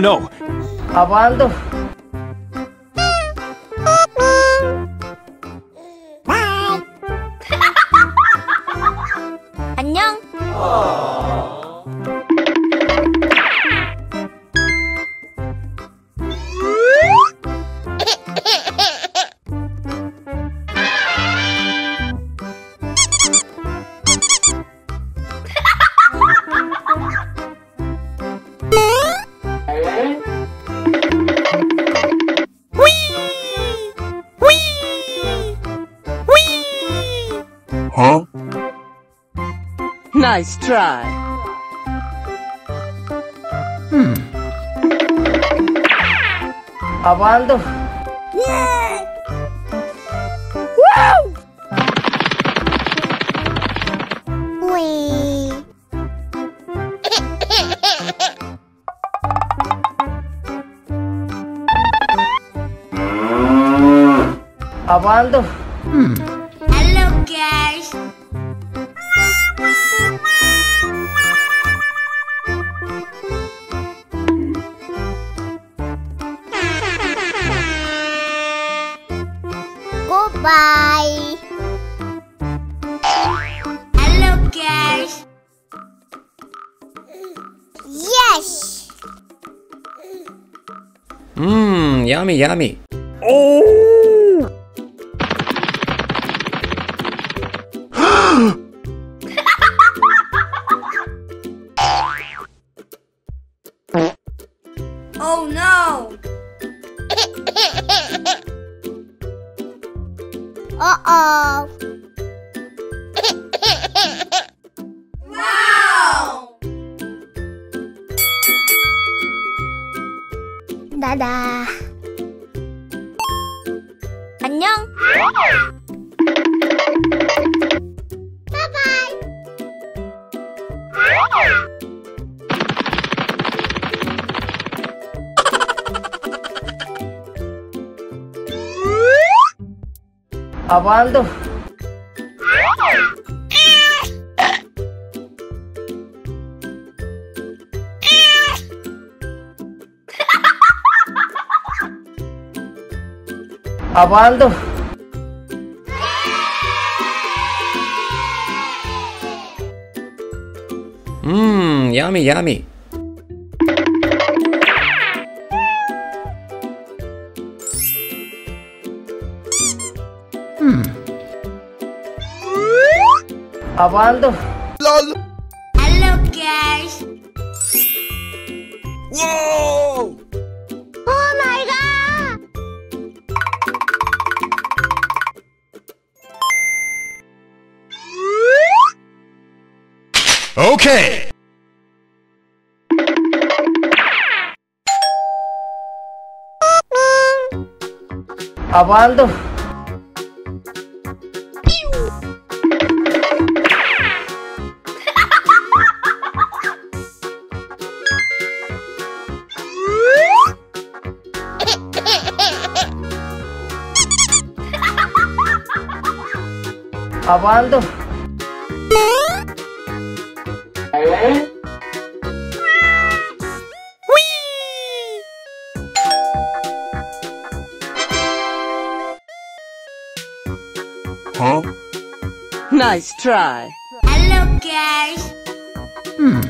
no. Nice try. Apaan tuh? Apaan tuh? Hello Goodbye. Hello guys. Yes. Mmm, yummy, yummy. Oh 다다. 안녕. 바이바이. Apaan tuh? a Baldo. Mmm, yummy, yummy. Hmm. A Baldo. LOL. Hello, guys. Whoa! Okay. Abaldo. Huh? Nice try. Hello guys. Hmm.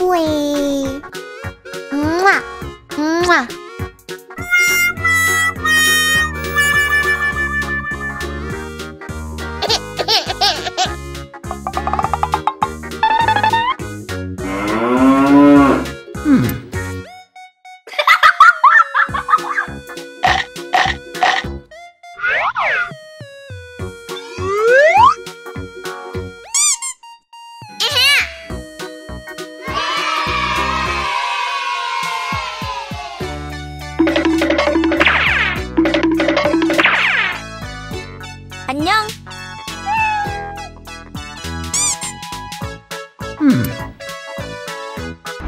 Wee. Hmm.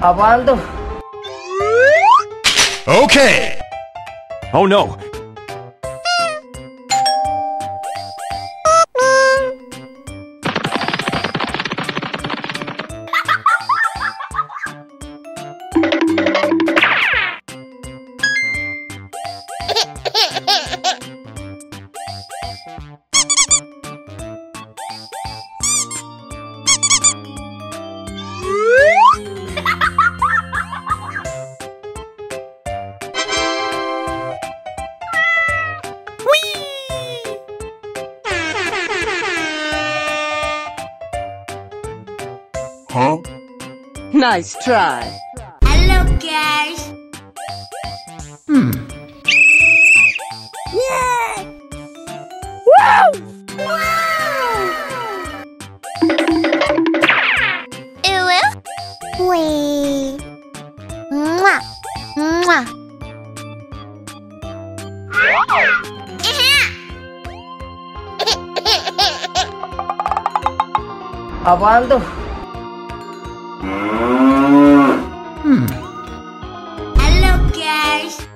god. Okay. Oh no. Nice try. Hello guys. Hmm. Yeah. Wow. Wee. Mwah. Mwah. Abando. Hmm. Hello guys.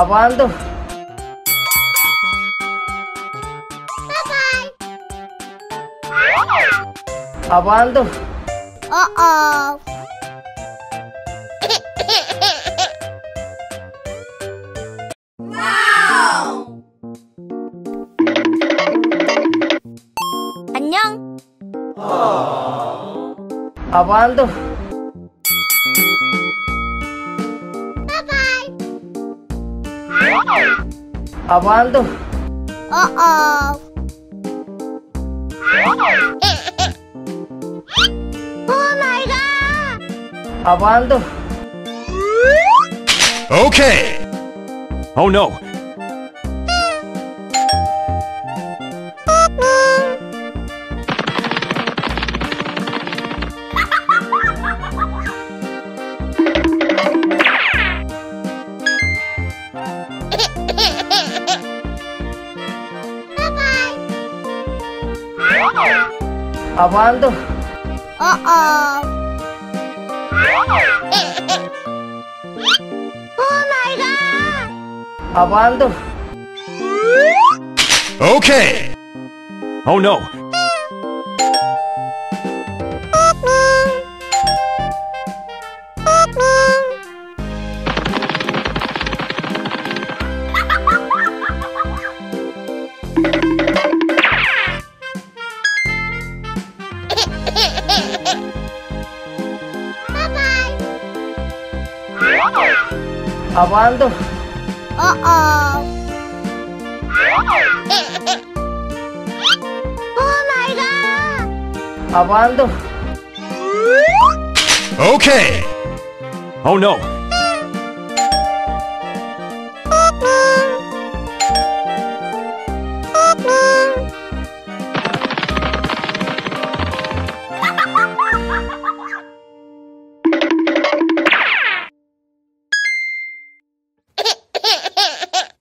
Apaan tuh? Bye-bye. Apaan tuh? Oh oh. wow. 안녕. Oh. Apaan tuh? Abando. Uh-oh. Oh my god. Abando. Okay. Oh no. Apaan tuh? Oh, oh. Oh my god. Apaan tuh? Okay. Oh no, Apaan tuh? Oh oh. Oh my god. Apaan tuh? Okay. Oh no.